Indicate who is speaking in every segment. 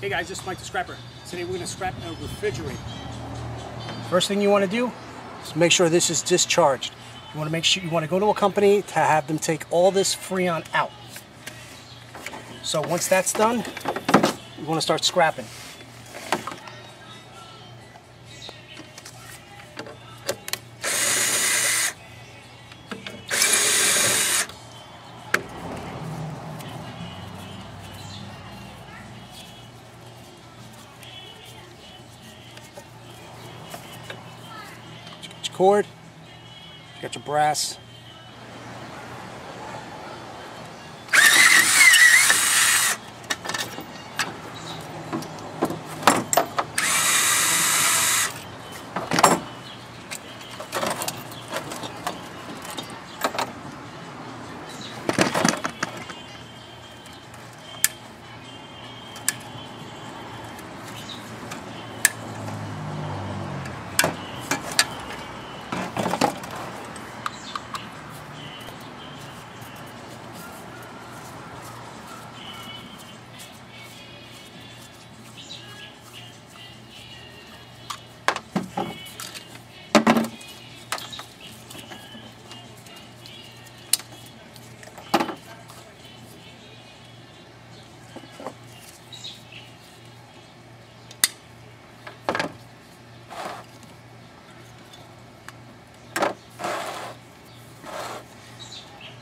Speaker 1: Hey guys, this is Mike the Scrapper. Today we're going to scrap a refrigerator. First thing you want to do is make sure this is discharged. You want to make sure you want to go to a company to have them take all this Freon out. So once that's done, you want to start scrapping. Cord, got your brass.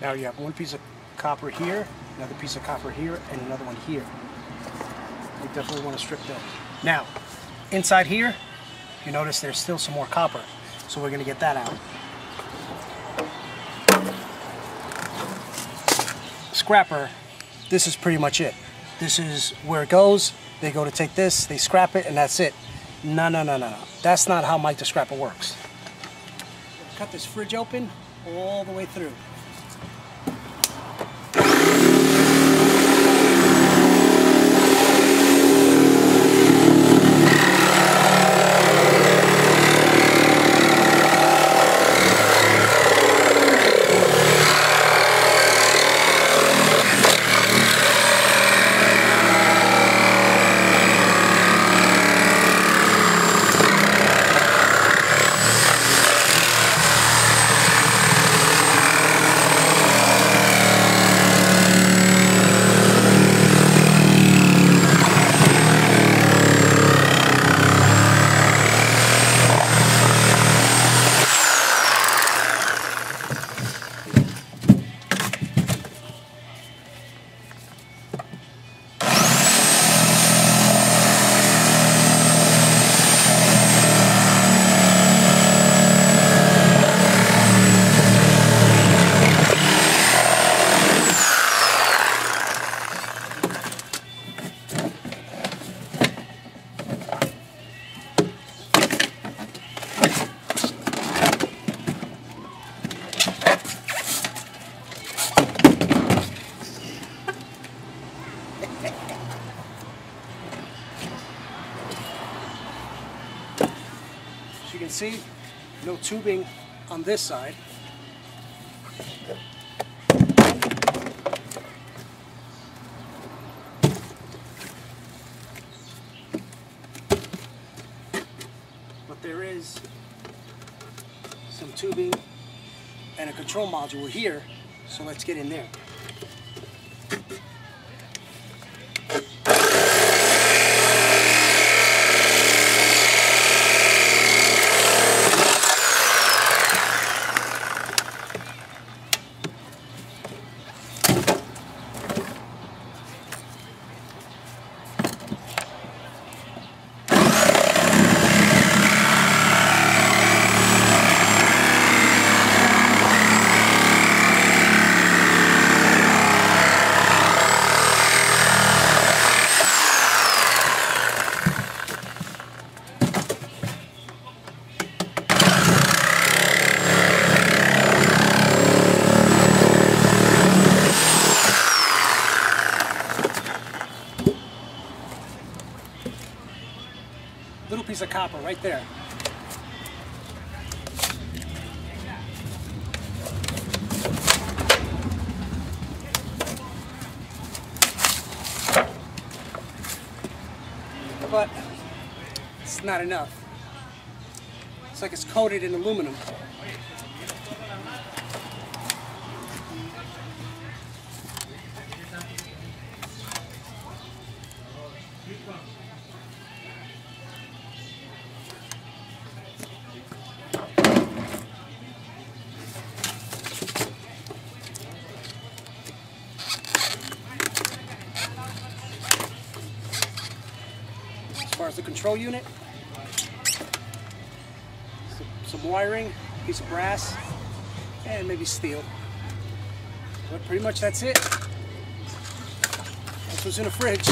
Speaker 1: Now you have one piece of copper here, another piece of copper here, and another one here. You definitely want to strip those. Now, inside here, you notice there's still some more copper. So we're going to get that out. Scrapper, this is pretty much it. This is where it goes. They go to take this, they scrap it, and that's it. No, no, no, no, no. That's not how Mike the Scrapper works. Cut this fridge open all the way through. You can see, no tubing on this side. But there is some tubing and a control module here, so let's get in there. Little piece of copper right there. but it's not enough. It's like it's coated in aluminum. The control unit, some, wiring, piece of brass, and maybe steel. But pretty much that's it. That's what's in the fridge.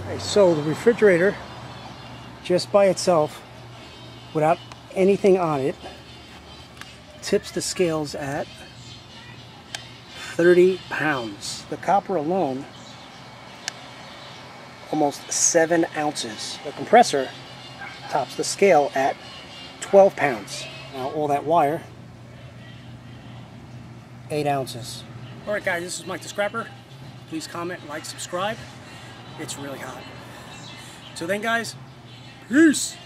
Speaker 1: Okay, so the refrigerator, just by itself, without anything on it, tips the scales at 30 pounds. The copper alone, almost 7 ounces. The compressor tops the scale at 12 pounds. Now all that wire, 8 ounces. Alright guys, this is Mike the Scrapper. Please comment, like, subscribe. It's really hot. So then guys, peace!